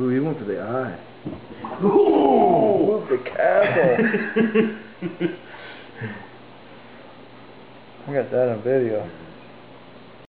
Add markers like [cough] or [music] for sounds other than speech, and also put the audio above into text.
Ooh, he went for the eye. Ooh! Ooh the castle. [laughs] I got that on video.